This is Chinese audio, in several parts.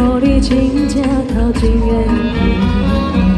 为何你真正头前缘去？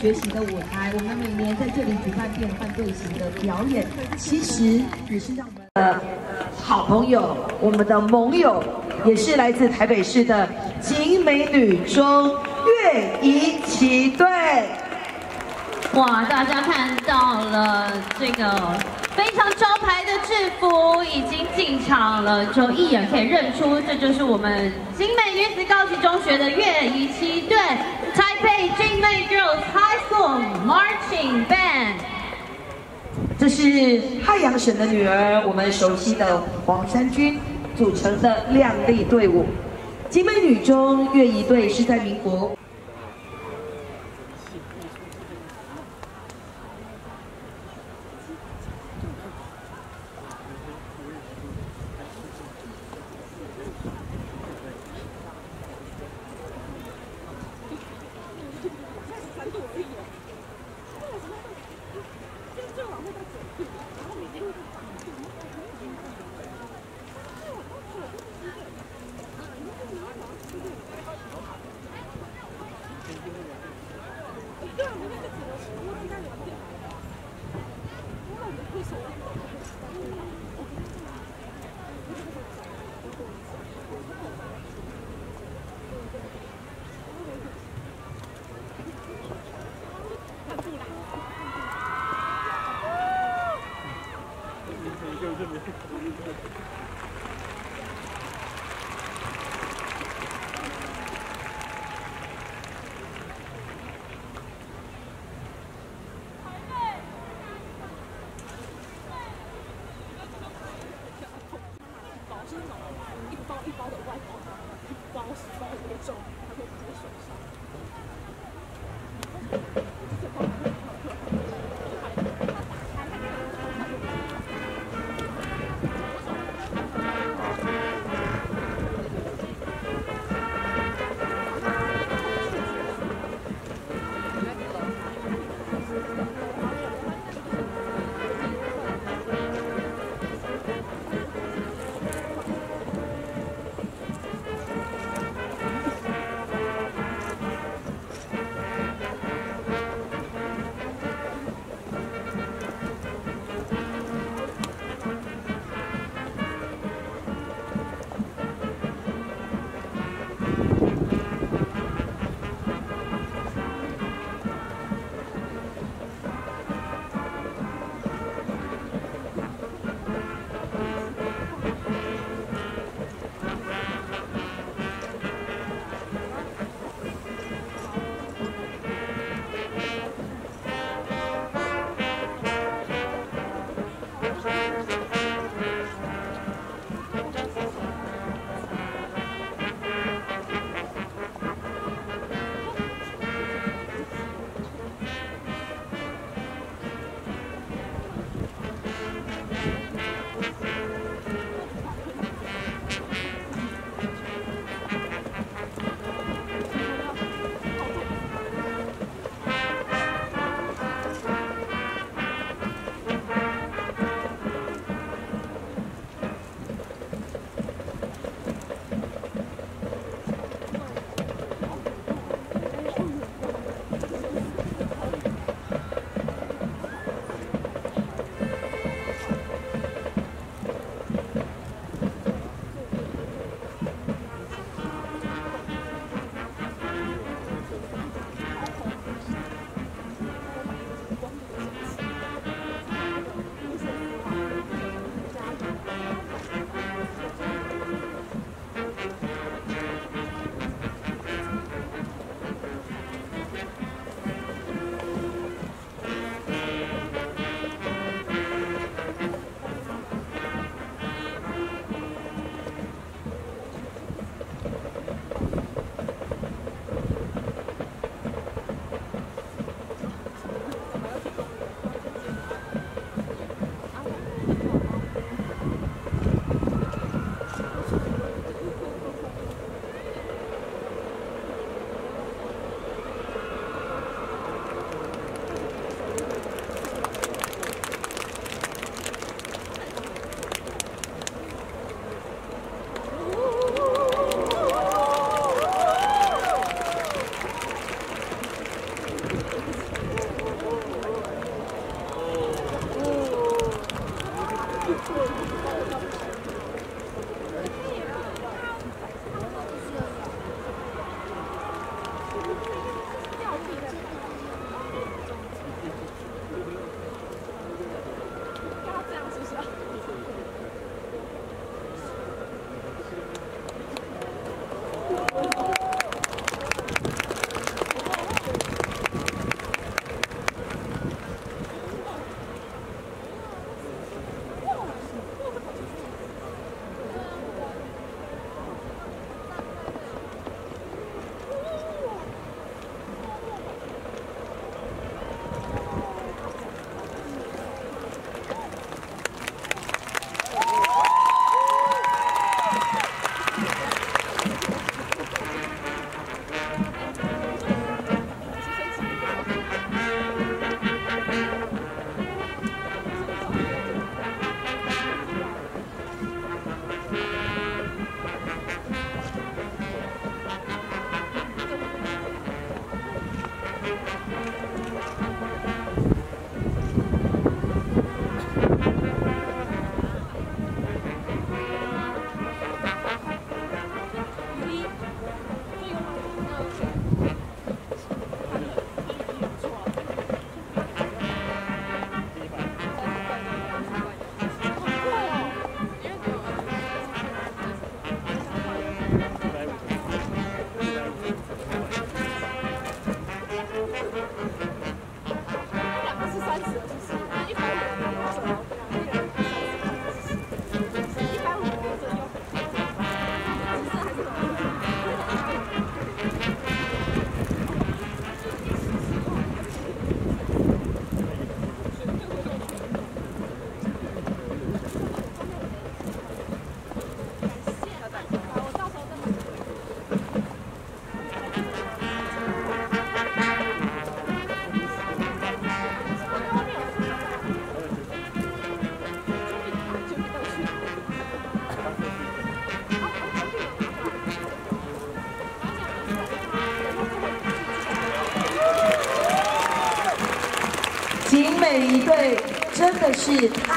学习的舞台。我们每年在这里举办变换队形的表演，其实也是让我们的好朋友、我们的盟友，也是来自台北市的景美女中乐仪旗队。哇，大家看到了这个非常招牌的制服已经进场了，就一眼可以认出，这就是我们景美女子高级中学的乐仪旗队北京妹 Girls High School Marching Band。这是太阳神的女儿，我们熟悉的黄山军组成的靓丽队伍。金美女中乐仪队是在民国。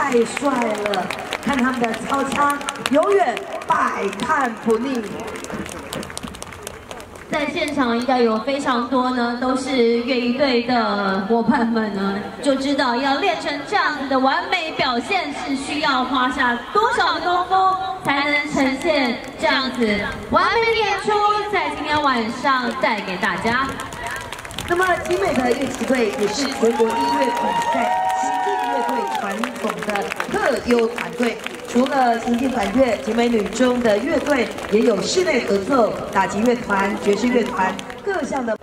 太帅了，看他们的操枪，永远百看不腻。在现场应该有非常多呢，都是乐仪队的伙伴们呢，就知道要练成这样子的完美表现，是需要花下多少功夫才能呈现这样子完美演出，在今天晚上带给大家。那么集美的乐器队也是全国音乐比赛特优团队。除了行进团队、集美女中的乐队，也有室内合奏、打击乐团、爵士乐团各项的。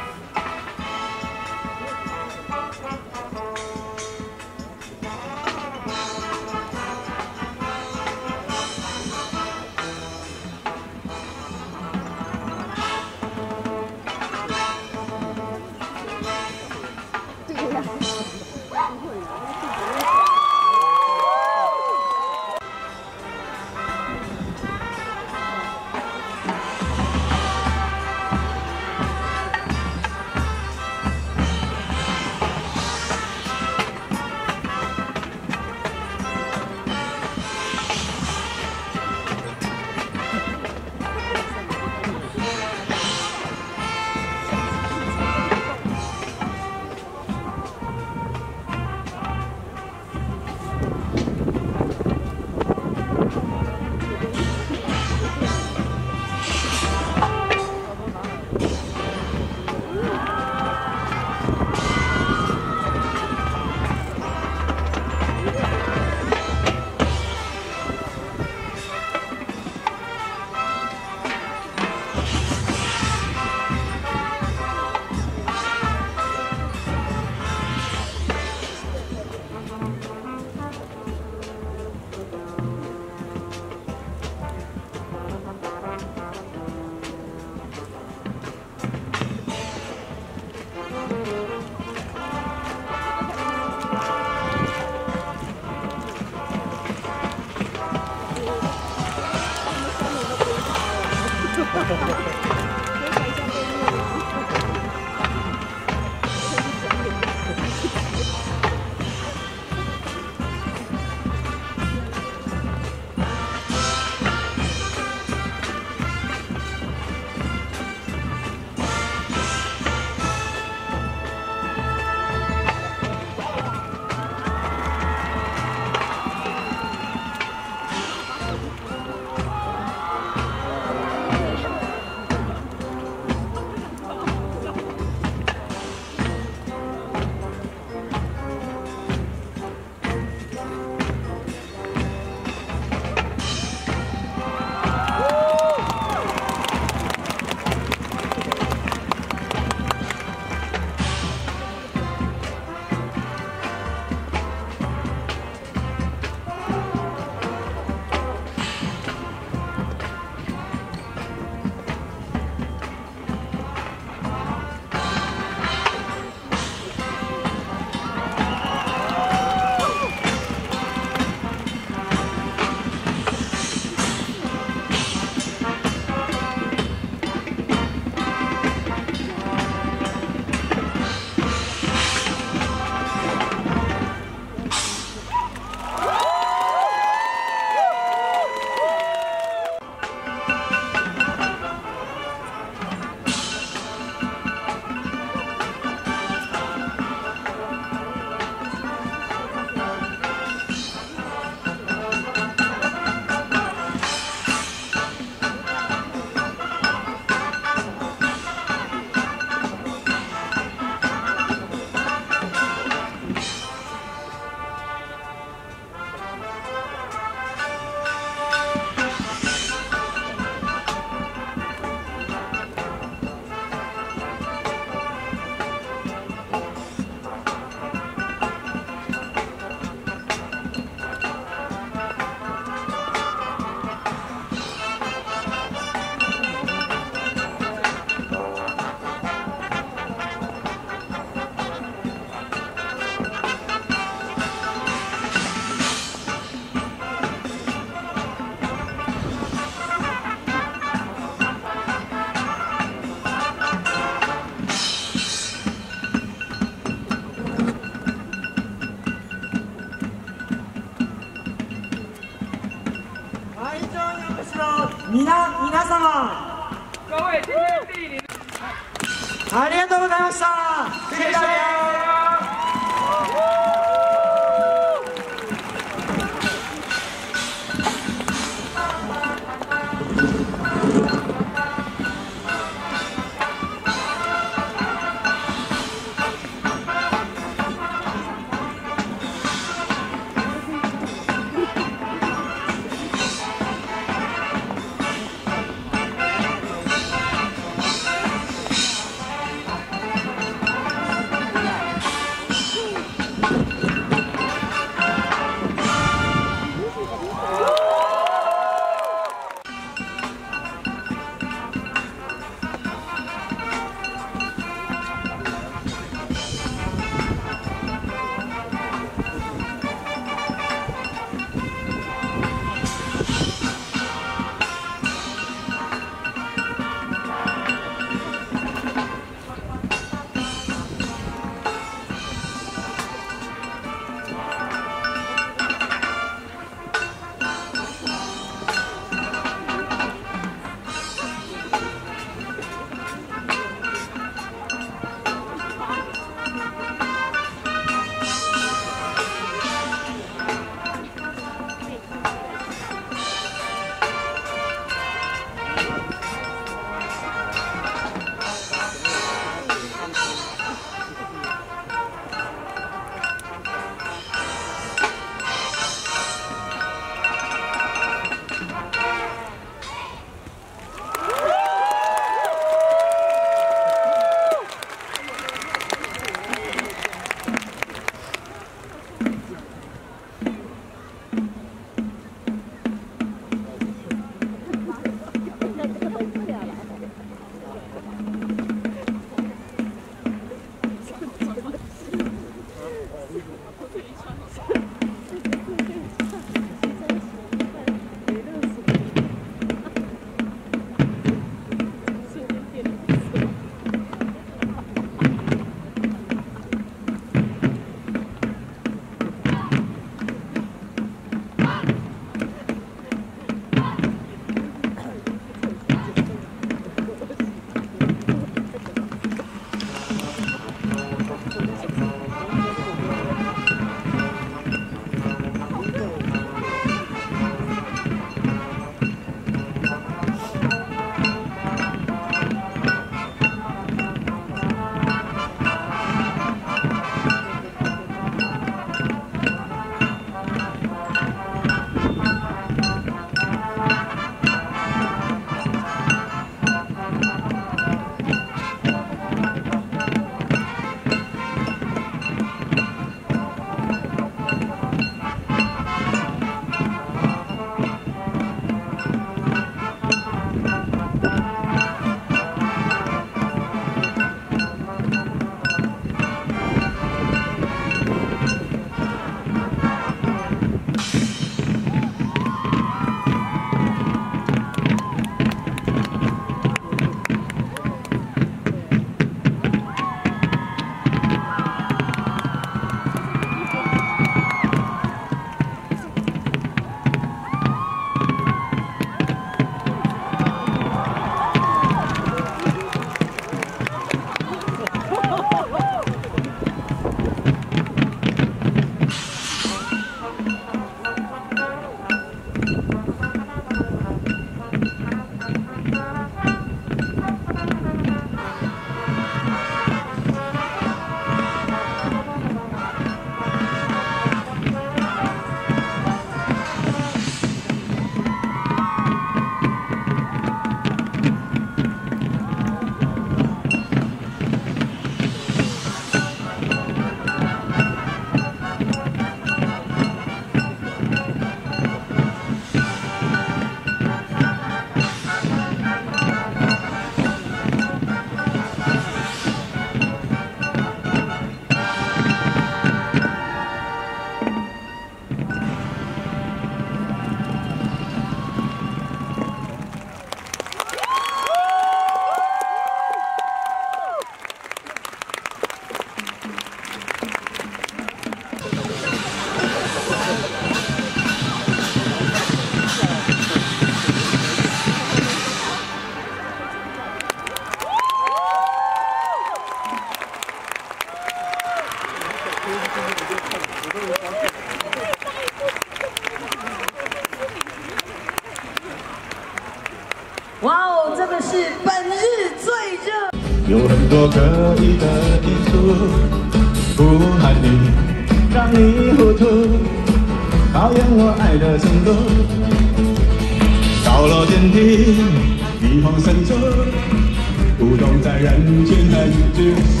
人群很拘束。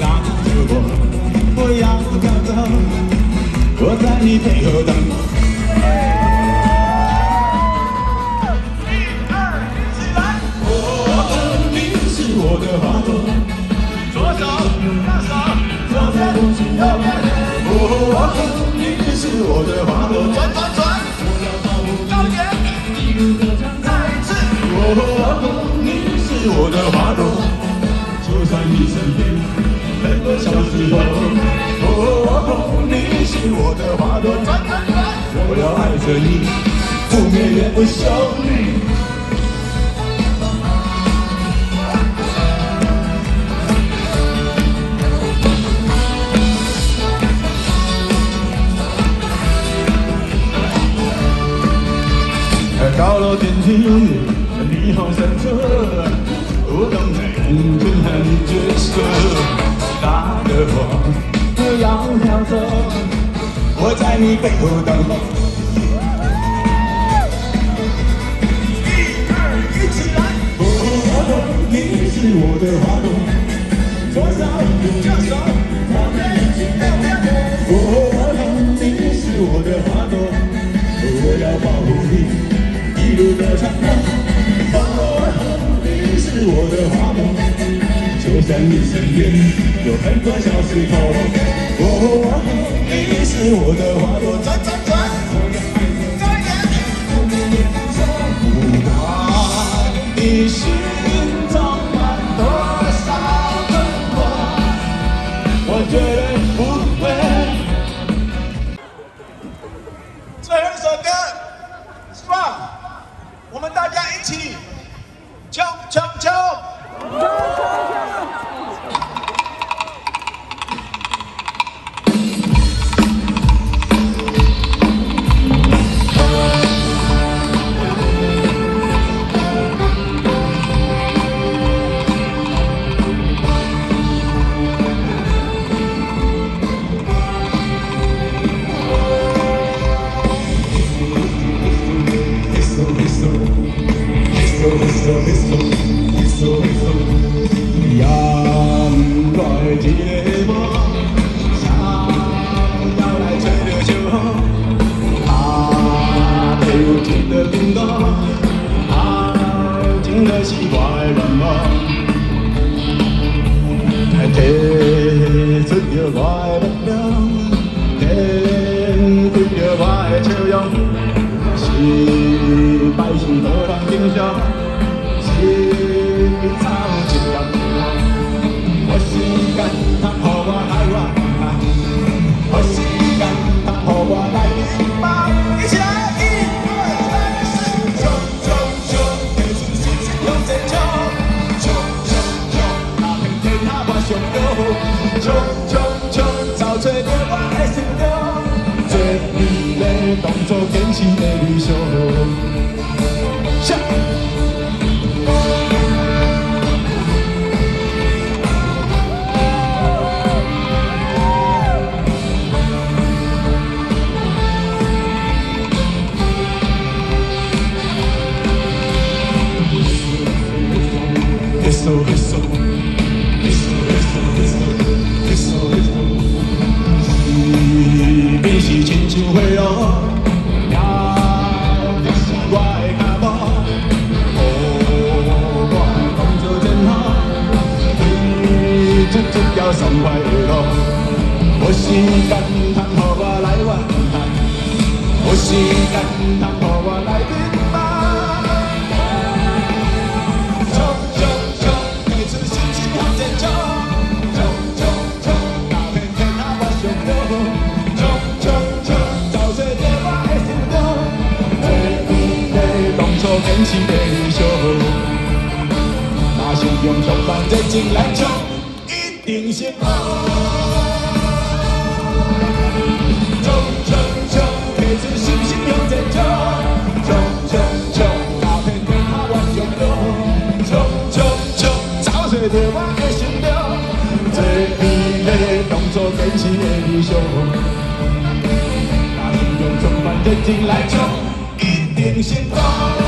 拉着我，不要飘走，我在你背后等。哦，你是我的花朵，左手右手，左边。是我的花朵，转转转，我要保护高原，一路歌唱再次。哦，你是我的花朵，就在你身边，很多小时候。哦，你是我的花朵，我要爱着你，不灭也不休。高楼电梯，霓虹深处，不懂在人群很拘束。大的风不要飘走，我在你背后等。一二一起来！哦，你是我的花朵，左手右手，我们一起跳跳。哦，你是我的花朵，我要保护你。一路的长跑，哦，你是我的花朵，就算你身边有很多小石头，哦，你是我的花朵，转转转，不管你是。用同伴热情来冲，一定先跑。冲冲冲，铁子是不又冲？冲冲冲，大片天下万雄。冲冲冲，潮水的我的心中，这一个动作真是的英雄。那用同伴热情来冲，一定先跑。